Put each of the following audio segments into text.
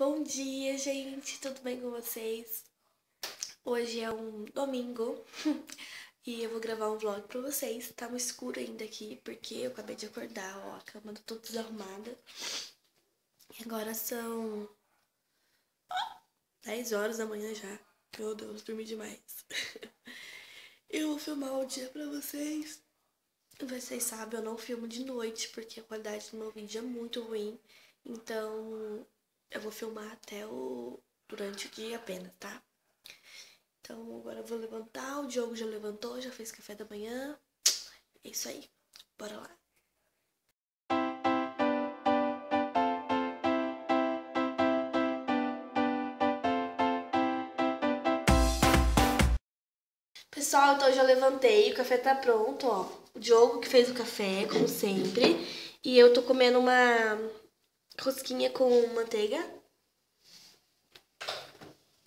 Bom dia, gente, tudo bem com vocês? Hoje é um domingo e eu vou gravar um vlog pra vocês. Tá muito escuro ainda aqui porque eu acabei de acordar, ó, a cama tá toda desarrumada. E agora são 10 horas da manhã já. Meu Deus, dormi demais. Eu vou filmar o dia pra vocês. Vocês sabem, eu não filmo de noite porque a qualidade do meu vídeo é muito ruim. Então, eu vou filmar até o durante o dia apenas, tá? Então, agora eu vou levantar. O Diogo já levantou, já fez café da manhã. É isso aí. Bora lá. Pessoal, então eu já levantei, o café tá pronto, ó. O Diogo que fez o café, como sempre. E eu tô comendo uma rosquinha com manteiga.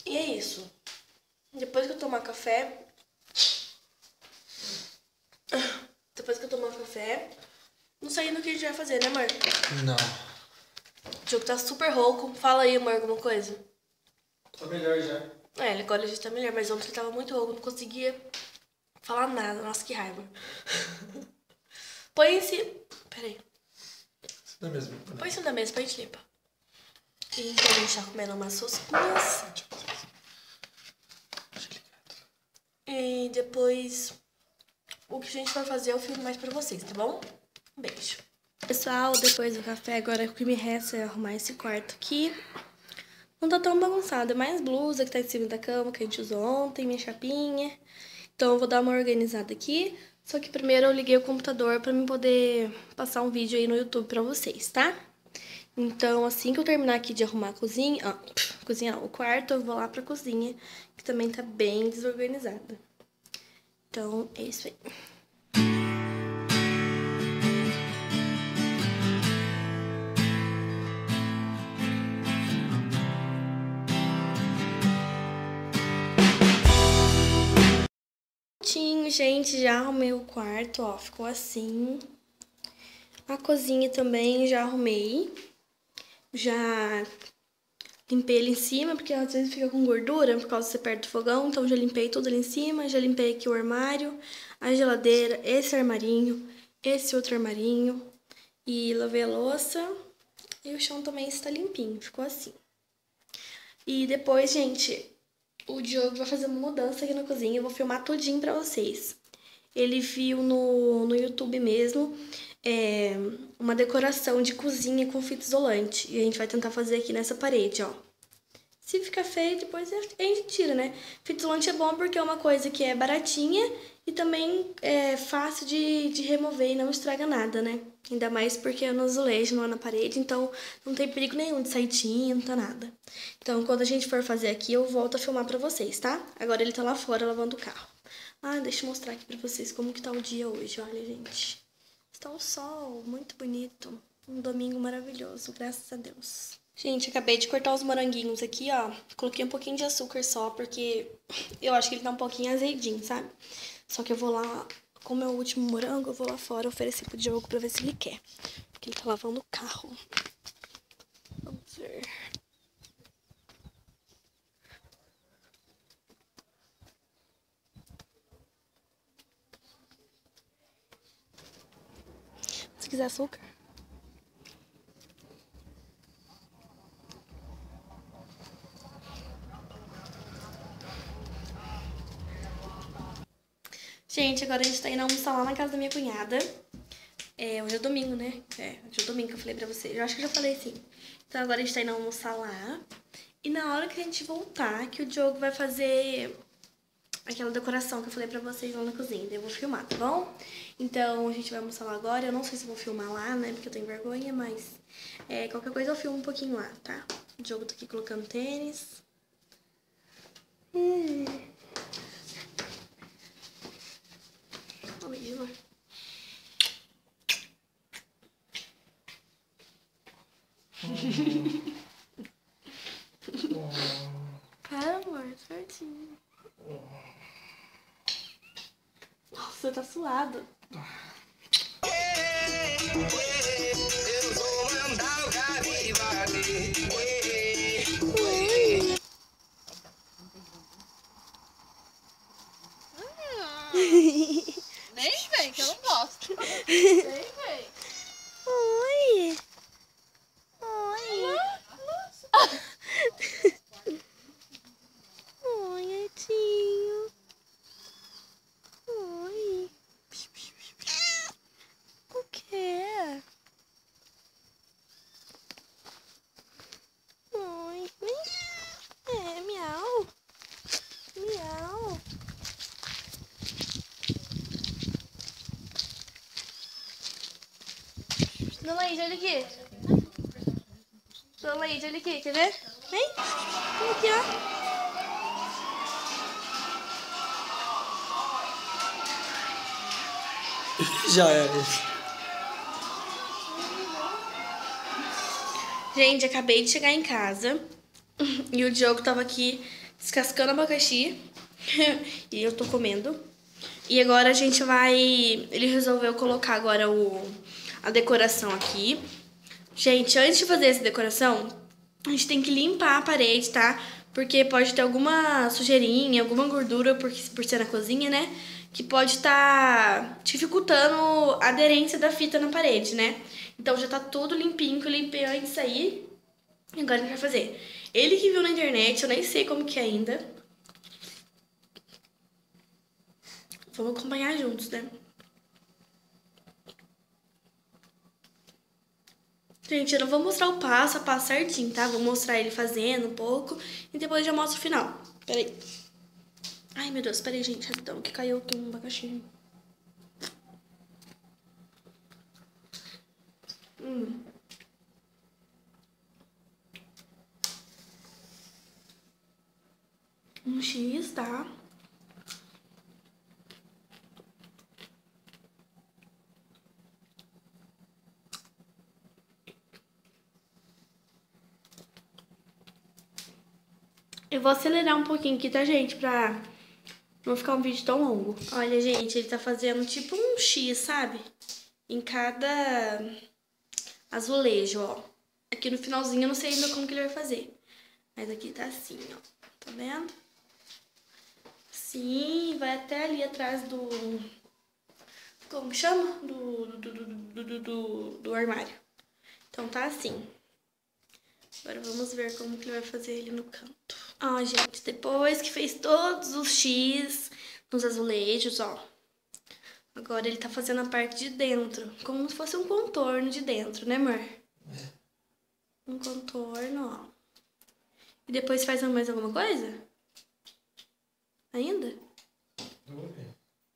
E é isso. Depois que eu tomar café... Depois que eu tomar café... Não sei no que a gente vai fazer, né, amor? Não. O Diogo tá super rouco. Fala aí, amor, alguma coisa. Tô melhor já. É, ele agora já tá melhor, mas ontem ele tava muito rouco, não conseguia falar nada. Nossa, que raiva. Põe esse. Peraí. Isso não é mesmo. Põe isso na mesa pra gente limpar. E então a gente tá comendo umas rosquinhas. E depois o que a gente vai fazer eu filmo mais pra vocês, tá bom? Um beijo. Pessoal, depois do café, agora o que me resta é arrumar esse quarto aqui. Não tá tão bagunçado, é mais blusa que tá em cima da cama que a gente usou ontem, minha chapinha. Então eu vou dar uma organizada aqui. Só que primeiro eu liguei o computador pra mim poder passar um vídeo aí no YouTube pra vocês, tá? Então assim que eu terminar aqui de arrumar a cozinha, ó, cozinha o quarto, eu vou lá pra cozinha, que também tá bem desorganizada. Então é isso aí. Prontinho, gente, já arrumei o quarto, ó, ficou assim. A cozinha também já arrumei. Já limpei ali em cima, porque às vezes fica com gordura por causa de ser perto do fogão. Então já limpei tudo ali em cima, já limpei aqui o armário, a geladeira, esse armarinho, esse outro armarinho. E lavei a louça. E o chão também está limpinho, ficou assim. E depois, gente, o Diogo vai fazer uma mudança aqui na cozinha. Eu vou filmar tudinho pra vocês. Ele viu no, no YouTube mesmo é, uma decoração de cozinha com fita isolante. E a gente vai tentar fazer aqui nessa parede, ó. Se ficar feio, depois a gente tira, né? Fita isolante é bom porque é uma coisa que é baratinha e também é fácil de, de remover e não estraga nada, né? Ainda mais porque é no azulejo, não é na parede, então não tem perigo nenhum de sair tinta, tá nada. Então, quando a gente for fazer aqui, eu volto a filmar pra vocês, tá? Agora ele tá lá fora lavando o carro. Ah, deixa eu mostrar aqui pra vocês como que tá o dia hoje, olha, gente. Está o sol, muito bonito. Um domingo maravilhoso, graças a Deus. Gente, acabei de cortar os moranguinhos aqui, ó. Coloquei um pouquinho de açúcar só, porque eu acho que ele tá um pouquinho azedinho, sabe? Só que eu vou lá, como é o último morango, eu vou lá fora oferecer pro Diogo pra ver se ele quer. Porque ele tá lavando o carro. Vamos ver. Se quiser açúcar. Gente, agora a gente tá indo almoçar lá na casa da minha cunhada. É, hoje é domingo, né? É, hoje é domingo que eu falei pra vocês. Eu acho que eu já falei sim. Então agora a gente tá indo almoçar lá. E na hora que a gente voltar, que o Diogo vai fazer aquela decoração que eu falei pra vocês lá na cozinha. Daí eu vou filmar, tá bom? Então a gente vai almoçar lá agora. Eu não sei se vou filmar lá, né? Porque eu tenho vergonha, mas é, qualquer coisa eu filmo um pouquinho lá, tá? O Diogo tá aqui colocando tênis. Hum. Amor. Para, amor, certinho. Nossa, tá suado. Eu vou mandar o cabelo bater. Oi. Nem vem, que eu não gosto. Nem vem. Oi. Oi. Oi, gatinho. Oi. O quê? Oi. Vem. É, miau. Miau. Dona Laís, olha aqui. Dona Laís, olha aqui, quer ver? Vem. Vem aqui, ó. Já era. Gente, acabei de chegar em casa e o Diogo tava aqui descascando abacaxi e eu tô comendo. E agora a gente vai. Ele resolveu colocar agora o, a decoração aqui. Gente, antes de fazer essa decoração, a gente tem que limpar a parede, tá? Porque pode ter alguma sujeirinha, alguma gordura por, por ser na cozinha, né? Que pode estar tá dificultando a aderência da fita na parede, né? Então já tá tudo limpinho, que eu limpei antes de sair. E agora a gente vai fazer. Ele que viu na internet, eu nem sei como que é ainda. Vamos acompanhar juntos, né? Gente, eu não vou mostrar o passo a passo certinho, tá? Vou mostrar ele fazendo um pouco e depois já mostro o final. Peraí. Ai, meu Deus, peraí, gente, rapidão, que caiu aqui um abacaxi. Hum. Um X, tá? Eu vou acelerar um pouquinho aqui, tá, gente? Pra não ficar um vídeo tão longo. Olha, gente, ele tá fazendo tipo um X, sabe? Em cada azulejo, ó. Aqui no finalzinho eu não sei ainda como que ele vai fazer. Mas aqui tá assim, ó. Tá vendo? Sim, vai até ali atrás do... Como chama? Do, do, do, do, do, do, do armário. Então tá assim. Agora vamos ver como que ele vai fazer ele no canto. Ó, gente, depois que fez todos os X nos azulejos, ó. Agora ele tá fazendo a parte de dentro, como se fosse um contorno de dentro, né, amor? Um contorno, ó. E depois faz mais alguma coisa? Ainda?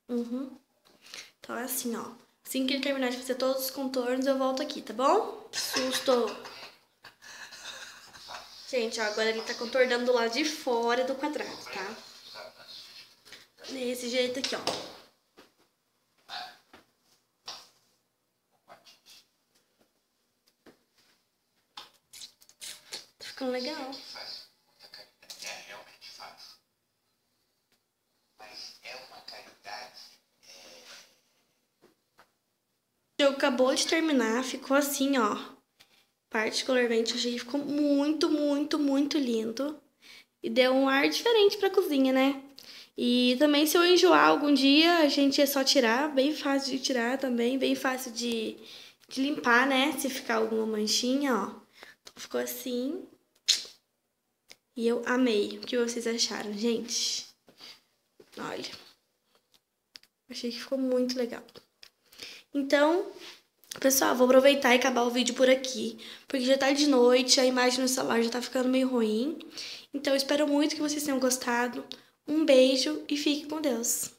Uhum. Então é assim, ó. Assim que ele terminar de fazer todos os contornos, eu volto aqui, tá bom? Susto! Gente, ó, agora ele tá contornando do lado de fora do quadrado, tá? Desse jeito aqui, ó. Tá ficando legal. O jogo acabou de terminar, ficou assim, ó. Particularmente, achei que ficou muito, muito, muito lindo. E deu um ar diferente pra cozinha, né? E também, se eu enjoar algum dia, a gente é só tirar. Bem fácil de tirar também, bem fácil de, de limpar, né? Se ficar alguma manchinha, ó. Então, ficou assim. E eu amei. O que vocês acharam, gente? Olha. Achei que ficou muito legal. Então, pessoal, vou aproveitar e acabar o vídeo por aqui, porque já tá de noite, a imagem no celular já tá ficando meio ruim. Então, espero muito que vocês tenham gostado. Um beijo e fique com Deus.